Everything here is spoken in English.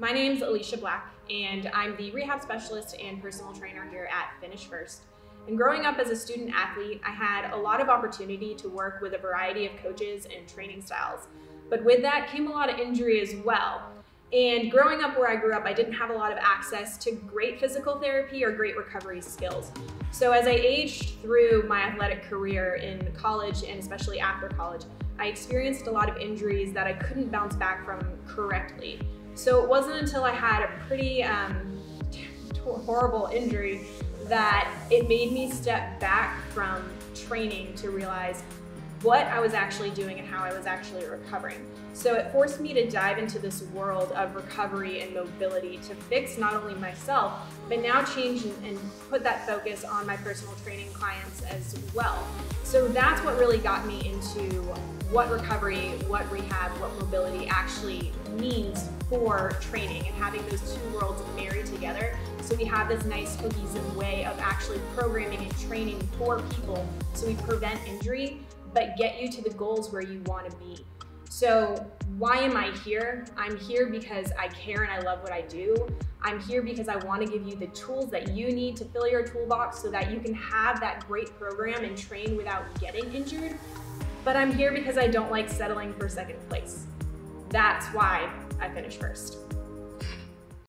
My name's Alicia Black, and I'm the rehab specialist and personal trainer here at Finish First. And growing up as a student athlete, I had a lot of opportunity to work with a variety of coaches and training styles. But with that came a lot of injury as well. And growing up where I grew up, I didn't have a lot of access to great physical therapy or great recovery skills. So as I aged through my athletic career in college and especially after college, I experienced a lot of injuries that I couldn't bounce back from correctly. So it wasn't until I had a pretty um, horrible injury that it made me step back from training to realize what I was actually doing and how I was actually recovering. So it forced me to dive into this world of recovery and mobility to fix not only myself, but now change and, put that focus on my personal training clients as well. So that's what really got me into what recovery, what rehab, what mobility actually means for training and having those two worlds married together. So we have this nice cohesive way of actually programming and training for people so we prevent injury, but get you to the goals where you want to be. So why am I here? I'm here because I care and I love what I do. I'm here because I want to give you the tools that you need to fill your toolbox so that you can have that great program and train without getting injured. But I'm here because I don't like settling for second place. That's why I finish first.